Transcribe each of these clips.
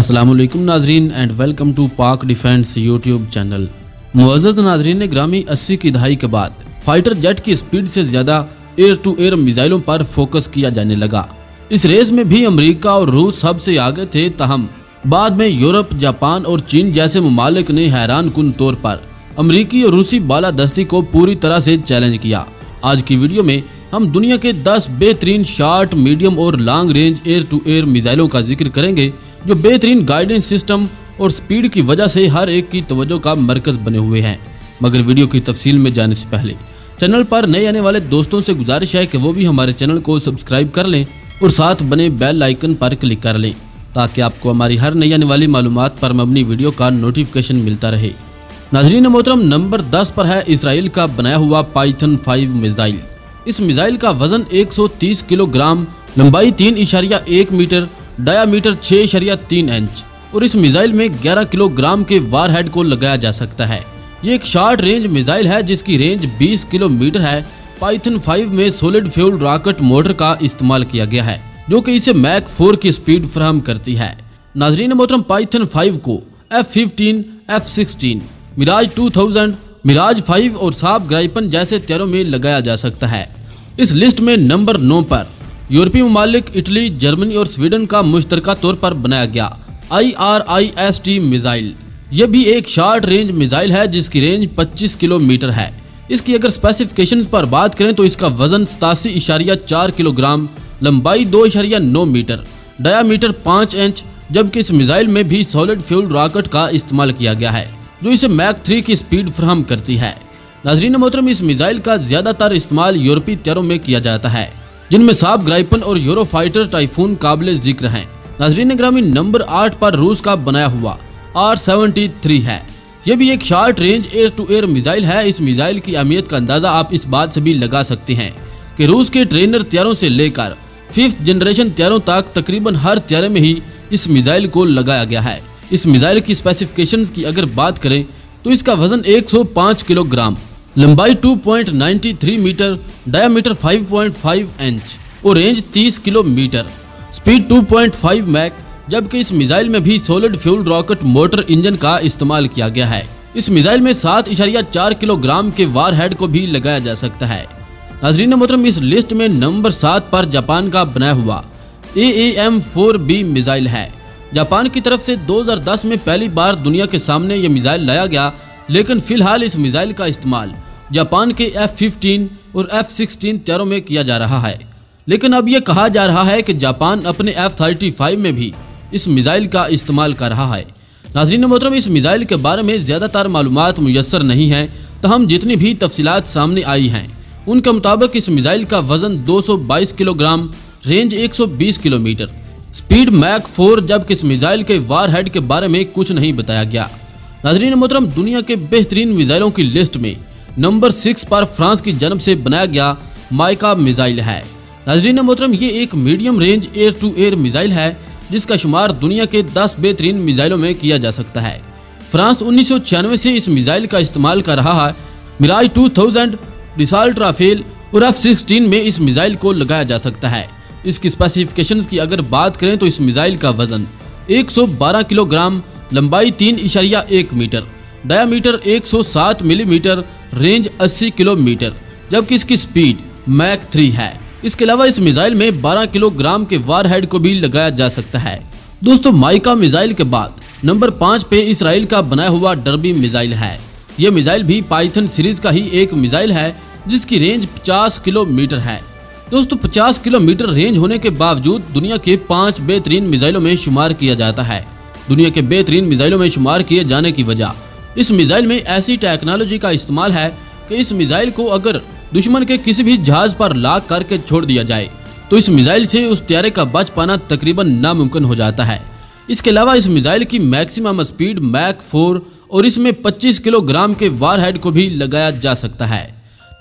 असलम नाजरीन and welcome to Pak defence YouTube channel Muaz नाजरीन ने ग्रामी अस्सी की दहाई के बाद फाइटर जेट की स्पीड से ज़्यादा एयर टू एयर मिसाइलों पर फोकस किया जाने लगा। इस रेस में भी अमेरिका और रूस सबसे आगे थे तहम। बाद में यूरोप, जापान और चीन जैसे ममालिक ने हैरान कन तौर पर अमरीकी और रूसी बालादस्ती को पूरी तरह से चैलेंज किया। आज की वीडियो में हम दुनिया के 10 बेहतरीन शार्ट मीडियम और long range air to air मिसाइलों का ज़िक्र करेंगे। जो बेहतरीन गाइडेंस सिस्टम और स्पीड की वजह से हर एक की तवज्जो का मरकज बने हुए हैं। मगर वीडियो की तफसील में जाने से पहले, चैनल पर नए आने वाले दोस्तों से गुजारिश है कि वो भी हमारे चैनल को सब्सक्राइब कर लें और साथ बने बेल आइकन पर क्लिक कर लें, ताकि आपको हमारी हर नई आने वाली मालूम पर मबनी वीडियो का नोटिफिकेशन मिलता रहे। नाजरीन, मोहतरम, नंबर 10 पर है इसराइल का बनाया हुआ पाइथन 5 मिसाइल इस मिसाइल का वज़न 130 किलोग्राम, लंबाई तीन इशारिया एक मीटर डायामीटर छह इशारिया तीन इंच और इस मिसाइल में 11 किलोग्राम के वार हेड को लगाया जा सकता है। ये एक शॉर्ट रेंज मिसाइल है जिसकी रेंज 20 किलोमीटर है। पाइथन 5 में सोलिड फ्यूल रॉकेट मोटर का इस्तेमाल किया गया है जो कि इसे मैक 4 की स्पीड फ्राहम करती है। नाजरीन मोहतरम पाइथन 5 को F-15, F-16, मिराज 2000, मिराज 5 और साफ़ ग्राइपन जैसे तैयारों में लगाया जा सकता है। इस लिस्ट में नंबर नौ पर यूरोपीय ममालिक इटली, जर्मनी और स्वीडन का मुश्तरका तौर पर बनाया गया। I R I S T missile. यह भी एक शॉर्ट रेंज मिसाइल है, जिसकी रेंज 25 किलोमीटर है। इसकी अगर स्पेसिफिकेशन पर बात करें तो इसका वज़न सतासी इशारिया चार किलोग्राम, लंबाई दो इशारिया नौ मीटर डायामीटर पाँच इंच जबकि इस मिसाइल में भी सॉलिड फ्यूल रॉकेट का इस्तेमाल किया गया है, जो इसे मैक थ्री की स्पीड फ्राहम करती है। नाजरीन मोहतरम, इस मिसाइल का ज़्यादातर इस्तेमाल यूरोपीय तैयारों में किया जाता है। जिनमें साब ग्राइपन और यूरो फाइटर टाइफून काबिल ज़िक्र हैं। नाजरीन ग्रामीण नंबर आठ पर रूस का बनाया हुआ आर सेवेंटी थ्री है। यह भी एक short range air to air missile है। इस मिसाइल की अहमियत का अंदाज़ा आप इस बात से भी लगा सकते हैं कि रूस के ट्रेनर तैयारों से लेकर फिफ्थ जनरेशन तैयारों तक तकरीबन हर तैयारे में ही इस मिसाइल को लगाया गया है। इस मिसाइल की स्पेसिफिकेशन की अगर बात करें तो इसका वज़न 105 किलोग्राम लंबाई 2.93 मीटर डायामीटर 5.5 इंच और रेंज 30 किलोमीटर। स्पीड 2.5 मैक जबकि इस मिसाइल में भी solid fuel rocket motor engine का इस्तेमाल किया गया है। इस मिसाइल में सात इशारिया चार किलोग्राम के वार हेड को भी लगाया जा सकता है। नाजरीन मोहतरम, इस लिस्ट में नंबर सात पर जापान का बनाया हुआ A M four B missile है। जापान की तरफ़ से 2010 में पहली बार दुनिया के सामने ये मिसाइल लाया गया लेकिन फ़िलहाल इस मिसाइल का इस्तेमाल जापान के एफ़ फिफ्टीन और एफ़ सिक्सटीन तैयारों में किया जा रहा है। लेकिन अब यह कहा जा रहा है कि जापान अपने एफ़ थर्टी फाइव में भी इस मिसाइल का इस्तेमाल कर रहा है। नाजरीन मोहतरम, इस मिसाइल के बारे में ज़्यादातर मालूम मैसर नहीं हैं तहम जितनी भी तफसीत सामने आई हैं, उनके मुताबिक इस मिसाइल का वज़न 222 kilogram, range 120 kilometre. Speed Mach four, जबकि इस मिसाइल के वार हेड के बारे में कुछ नहीं बताया गया। नाजरीन मोहतरम, दुनिया के बेहतरीन मिज़ाइलों की लिस्ट में नंबर सिक्स पर फ्रांस की जन्म से बनाया गया माइका मिसाइल है। नाजरीन मोहतरम, ये एक medium range air to air missile है, जिसका शुमार दुनिया के 10 बेहतरीन मिसाइलों में किया जा सकता है। फ्रांस उन्नीस सौ छियानवे से इस मिज़ाइल का इस्तेमाल कर रहा है। मिराज 2000 रिसाल्ट राफेल और एफ़ सिक्सटीन में इस मिज़ाइल को लगाया जा सकता है। इसकी स्पेसिफिकेशंस की अगर बात करें तो इस मिज़ाइल का वज़न 112 किलोग्राम लंबाई तीन इशारिया एक metre diameter 107 millimetre range 80 kilometre, जबकि इसकी स्पीड मैक थ्री है। इसके अलावा इस मिसाइल में 12 किलोग्राम के वार हेड को भी लगाया जा सकता है। दोस्तों, माइका मिसाइल के बाद नंबर पाँच पे इसराइल का बनाया हुआ डरबी मिसाइल है। ये मिसाइल भी पाइथन सीरीज़ का ही एक मिसाइल है, जिसकी रेंज 50 किलोमीटर है। दोस्तों 50 किलोमीटर रेंज होने के बावजूद दुनिया के पाँच बेहतरीन मिसाइलों में शुमार किया जाता है। दुनिया के बेहतरीन मिसाइलों में शुमार किए जाने की वजह। इस मिसाइल में ऐसी टेक्नोलॉजी का इस्तेमाल है कि इस मिसाइल को अगर दुश्मन के किसी भी जहाज़ पर लाक करके छोड़ दिया जाए तो इस मिसाइल से उस त्यारे का बच पाना तकरीबन नामुमकिन हो जाता है। इसके अलावा इस मिसाइल की मैक्सिमम स्पीड मैक फोर और इसमें 25 किलोग्राम के वार हेड को भी लगाया जा सकता है।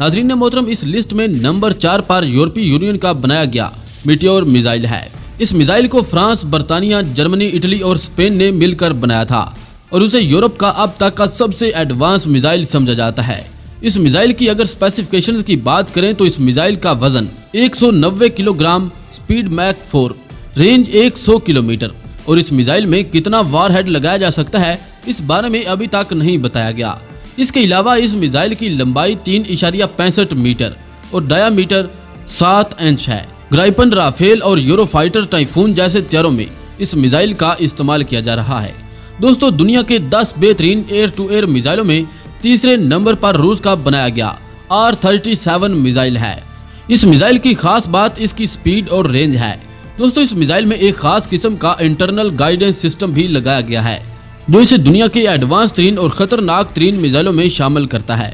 नाजरीन मोहतरम, इस लिस्ट में नंबर चार पर यूरोपीय यूनियन का बनाया गया मिट्योर मिसाइल है। इस मिसाइल को फ्रांस, बर्तानिया, जर्मनी, इटली और स्पेन ने मिलकर बनाया था और उसे यूरोप का अब तक का सबसे एडवांस मिसाइल समझा जाता है। इस मिसाइल की अगर स्पेसिफिकेशन की बात करें तो इस मिसाइल का वज़न 190 kilogram speed Mach 4 range 100 kilometre. और इस मिसाइल में कितना वार हेड लगाया जा सकता है, इस बारे में अभी तक नहीं बताया गया। इसके अलावा इस मिसाइल की लंबाई तीन इशारिया पैंसठ मीटर और डायामीटर सात इंच है। ग्राइपन, राफेल और यूरोफाइटर टाइफून जैसे हथियारों में इस मिसाइल का इस्तेमाल किया जा रहा है। दोस्तों, दुनिया के 10 बेहतरीन एयर टू एयर मिसाइलों में तीसरे नंबर पर रूस का बनाया गया आर थर्टी सेवन मिसाइल है। इस मिसाइल की खास बात इसकी स्पीड और रेंज है। दोस्तों, इस मिसाइल में एक खास किस्म का इंटरनल गाइडेंस सिस्टम भी लगाया गया है, जो इसे दुनिया के एडवांस तरीन और खतरनाक तरीन मिसाइलों में शामिल करता है।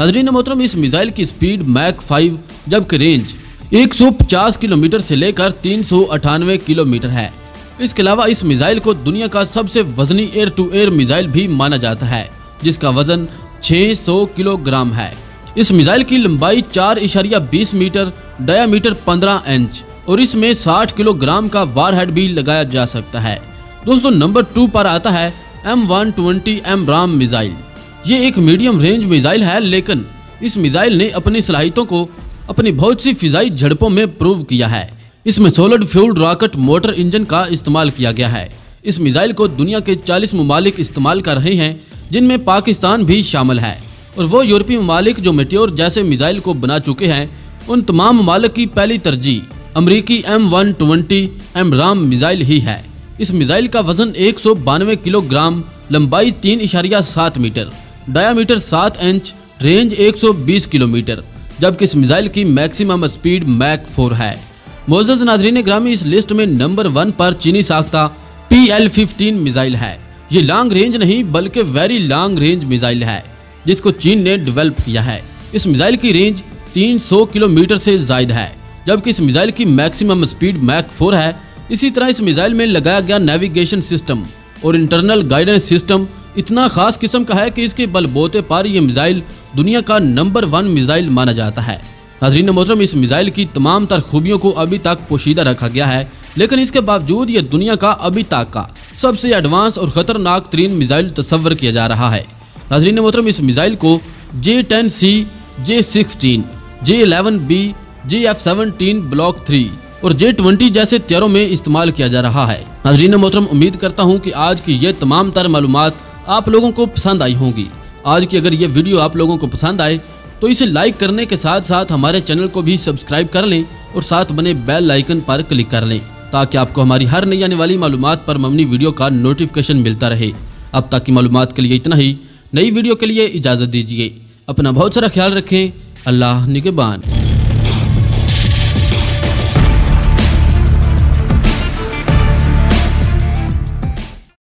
नाजरीन, मोहतरम, इस मिसाइल की स्पीड मैक फाइव जबकि रेंज 150 किलोमीटर से लेकर तीन सौ अठानवे किलोमीटर है। इसके अलावा इस मिसाइल को दुनिया का सबसे वजनी एयर टू एयर मिसाइल भी माना जाता है, जिसका वज़न 600 किलोग्राम है। इस मिसाइल की लंबाई चार इशारिया बीस मीटर, डायामीटर 15 इंच और इसमें 60 किलोग्राम का वारहेड भी लगाया जा सकता है। दोस्तों, नंबर टू पर आता है M one twenty AMRAAM missile. ये एक मीडियम रेंज मिसाइल है, लेकिन इस मिसाइल ने अपनी सलाहितों को अपनी बहुत सी फिजाई झड़पों में प्रूव किया है। इसमें solar fuelled rocket motor engine का इस्तेमाल किया गया है। इस मिसाइल को दुनिया के 40 ममालिक इस्तेमाल कर रहे हैं, जिनमें पाकिस्तान भी शामिल है। और वो यूरोपीय ममालिक जो मेट्योर जैसे मिसाइल को बना चुके हैं, उन तमाम ममालिक की पहली तरजीह, अमरीकी M one twenty AMRAAM missile ही है। इस मिसाइल का वज़न एक सौ बानवे किलोग्राम, लंबाई तीन इशारिया सात मीटर, डायामीटर सात इंच, रेंज एक सौ बीस किलोमीटर जबकि इस मिसाइल की मैक्सिमम स्पीड मैक फोर है। मोजज नाजरीन ग्रामी इस लिस्ट में नंबर वन पर चीनी साख्ता पी एल फिफ्टीन मिसाइल है। ये लॉन्ग रेंज नहीं, बल्कि वेरी लॉन्ग रेंज मिसाइल है, जिसको चीन ने डेवलप किया है। इस मिसाइल की रेंज 300 किलोमीटर से जायद है, जबकि इस मिसाइल की मैक्सिमम स्पीड मैक फोर है। इसी तरह इस मिसाइल में लगाया गया नेविगेशन सिस्टम और इंटरनल गाइडेंस सिस्टम इतना खास किस्म का है कि इसके बलबोते पर यह मिसाइल दुनिया का नंबर वन मिसाइल माना जाता है। नाजरीन, मोहतरम, इस मिसाइल की तमाम तर खूबियों को अभी तक पोशीदा रखा गया है, लेकिन इसके बावजूद ये दुनिया का अभी तक का सबसे एडवांस और खतरनाक तरीन मिसाइल तस्वर किया जा रहा है। नाजरीन, मोहतरम, इस मिसाइल को J ten C J sixteen J eleven B J F seventeen block three और जे ट्वेंटी जैसे त्यारों में इस्तेमाल किया जा रहा है। नाजरीन, मोहतरम, उम्मीद करता हूँ की आज की ये तमाम तर मालूम आप लोगों को पसंद आई होंगी। आज की अगर ये वीडियो आप लोगों को पसंद आए तो इसे लाइक करने के साथ साथ हमारे चैनल को भी सब्सक्राइब कर लें और साथ बने बेल आइकन पर क्लिक कर लें, ताकि आपको हमारी हर नई आने वाली मालूम पर ममनी वीडियो का नोटिफिकेशन मिलता रहे। अब तक की मालूम के लिए इतना ही। नई वीडियो के लिए इजाज़त दीजिए। अपना बहुत सारा ख्याल रखें। अल्लाह निगेबान।